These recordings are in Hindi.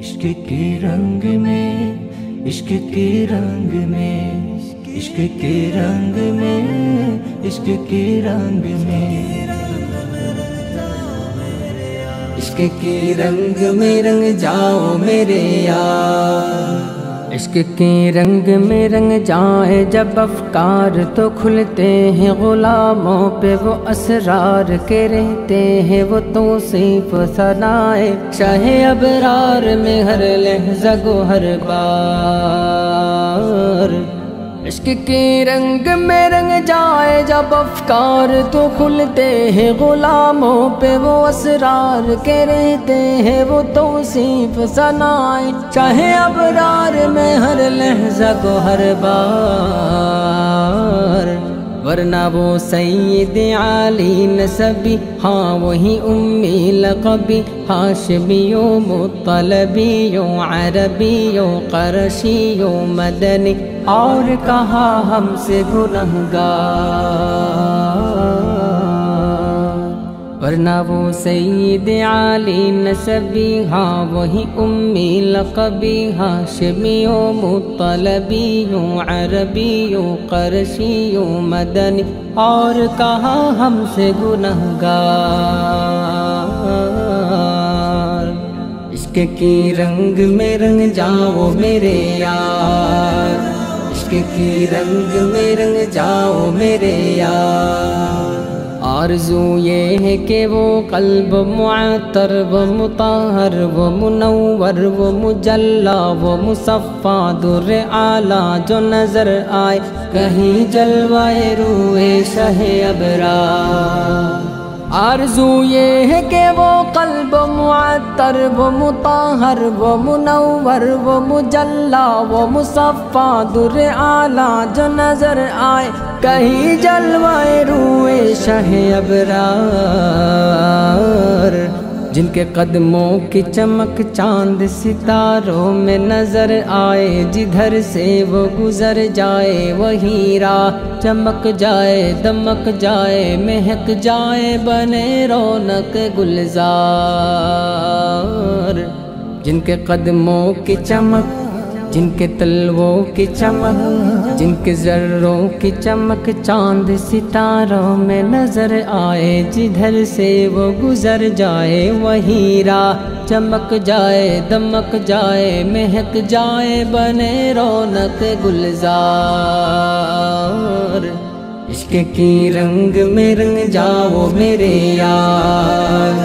इश्क के रंग में, इश्क के रंग में, इश्क के रंग में, इश्क के रंग में। इश्क के रंग में, रंग जाओ मेरे यार। इश्क के रंग में रंग जाए, जब अफकार तो खुलते हैं गुलामों पे, वो असरार के रहते हैं, वो तो सिर्फ़ सनाए। चाहे अबरार में हर लहजा गो हर बार इश्क के रंग में रंग जाए जब अफकार तो खुलते हैं गुलामों पे, वो असरार के रहते हैं, वो तो सिर्फ़ सनाए। चाहे अबरार में हर लहजा को हर बार वरना वो सैद आली नसबी हाँ वही उम्मी लकबी हाशबियो मुतलबियो अरबियो करशियो मदनी और कहा हमसे गुनहगार वरना वो सईद आली नसबी हाँ वही उम्मी लकबी हाशमियो मुतलबियो, अरबियो, करशियो, मदनी, और कहा हमसे गुनहगार। इश्क की रंग में रंग जाओ मेरे यार इश्क की रंग में रंग जाओ मेरे यार। आरज़ू ये है कि वो कल्ब मुआतर, व मुताहर, व मुनवर, व मुजल्ला, व मुसफ़ा दुर आला जो नज़र आए। कहीं जलवाए रूए शह अबरा। आरज़ू ये है कि वो कल्ब मुआतर, व मुताहर, व मुनवर, व मुजल्ला, व मुसफ़ा दुर आला जो नज़र आए। कहीं जलवाए रूए शह अबरार, जिनके कदमों की चमक चाँद सितारों में नज़र आए, जिधर से वो गुजर जाए, वही राह चमक जाए, दमक जाए, महक जाए, बने रौनक गुलजार। जिनके कदमों की चमक, जिनके तलवों की चमक जिनके जर्रों की चमक चाँद सितारों में नज़र आए, जिधर से वो गुजर जाए, वही राह चमक जाए, दमक जाए, महक जाए, बने रौनक गुलजार। इश्क की रंग में रंग जाओ मेरे यार,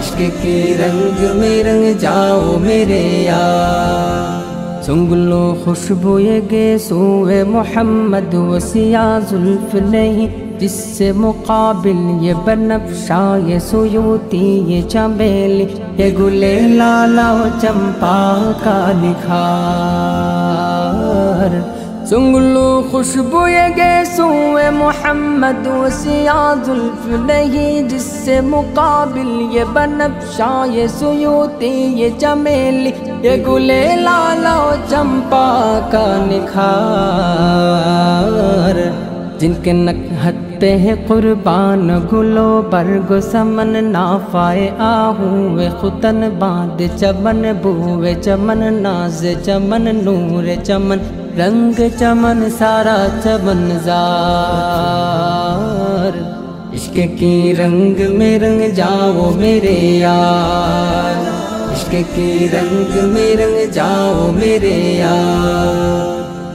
इश्क की रंग में रंग जाओ मेरे यार। सुंगलो ये गे सोए मोहम्मद वसिया जुल्फ नहीं, जिससे मुकाबिल ये बनफशा ये सुयूती, ये चमेली, ये गुले लाला चंपा का निखार। सुंगलो खुशबू ये गे सोए मोहम्मद वसिया जुल्फ नहीं जिससे मुकाबिल ये बनफशा ये सुयूती, ये चमेली, ये गुले लाला चंपा का निखार। जिनके नकहत पे है कुर्बान, गुलो बरगो समन नाफाए आहू वे खुतन बाँध चमन, बूवे चमन, नाज चमन, नूर चमन। रंग चमन, सारा चमन जार। इश्क की रंग में रंग जाओ मेरे यार। इश्क की रंग में रंग जाओ मेरे यार।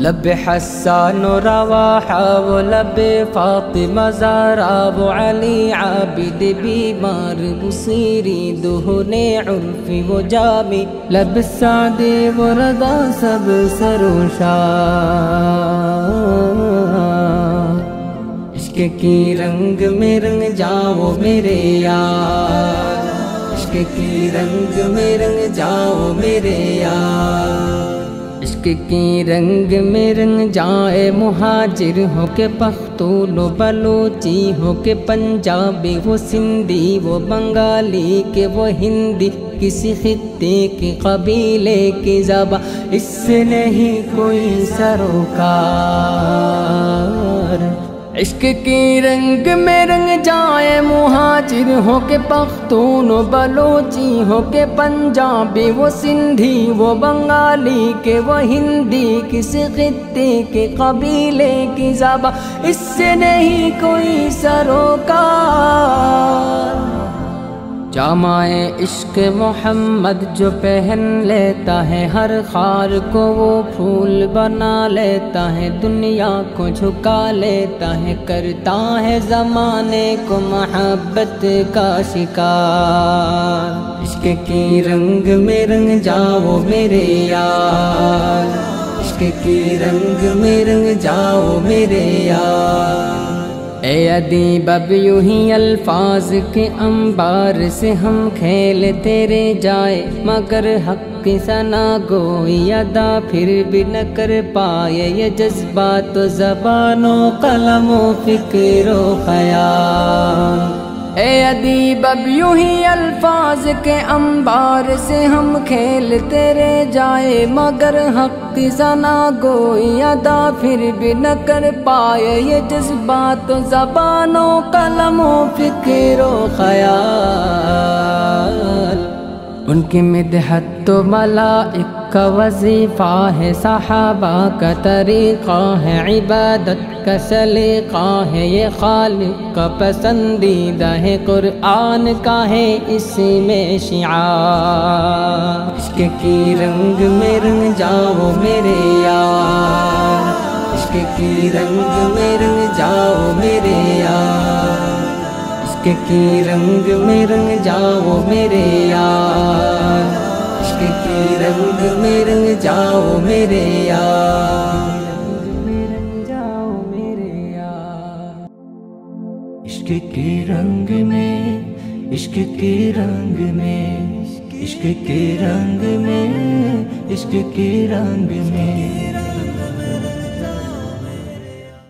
लब हसन रवाहा वो लब फातिमा ज़ारा वो अली आबिद बीमार बुसीरी दुहने उर्फी वो जामी लब सादे वो रदा सब सरोशा इश्क की रंग में रंग जाओ मेरे यार इश्क की रंग में रंग जाओ मेरे यार इश्क की रंग में रंग जाए मुहाजिर हो के पख्तून बलोची हो के पंजाबी, वो सिंधी, वो बंगाली के वो हिंदी, किसी खत्ते के कबीले की जबा, इससे नहीं कोई सरोकार। इश्क की रंग में रंग जाए मुहाजिर हो के पख्तून बलोची हो के पंजाबी, वो सिंधी, वो बंगाली के, वो हिंदी, किस खत्ते के कबीले की जबा। इससे नहीं कोई सरोकार। जामाए इश्क मोहम्मद जो पहन लेता है हर खार को, वो फूल बना लेता है, दुनिया को झुका लेता है, करता है ज़माने को मोहब्बत का शिकार। इश्क की रंग में रंग जाओ मेरे यार। इश्क की रंग में रंग जाओ मेरे यार। ए अदीब, अब यूँ ही अल्फाज के अंबार से हम खेल तेरे जाए। मगर हक सना गोई अदा फिर भी न कर पाए। ये जज्बा तो जबानों, कलमों, फिक्रो खया अदीब अब यूँ ही अल्फाज के अंबार से हम खेल तेरे जाए, मगर हक जना गोई अदा फिर भी न कर पाए। ये जज्बात जबानों, कलमों, फिक्रो, ख्याल। उनकी मिदहत तो मलाइक का वजीफ़ा है, सहाबा का तरीक़ा है, इबादत का सलीक़ा है, ये खालिक का पसंदीदा है कुरआन का है इसमें शिआर इश्क की रंग में रंग जाओ मेरे यार, इश्क की रंग में रंग जाओ मेरे यार। इश्क की रंग में रंग जाओ मेरे यार। इश्क की रंग में रंग जाओ मेरे यार। इश्क के रंग में, इश्क के रंग में, इश्क के रंग में, इश्क के रंग में।